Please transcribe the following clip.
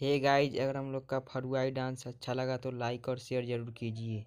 Hey guys अगर हम लोग का फरुआई डांस अच्छा लगा तो लाइक और शेयर ज़रूर कीजिए।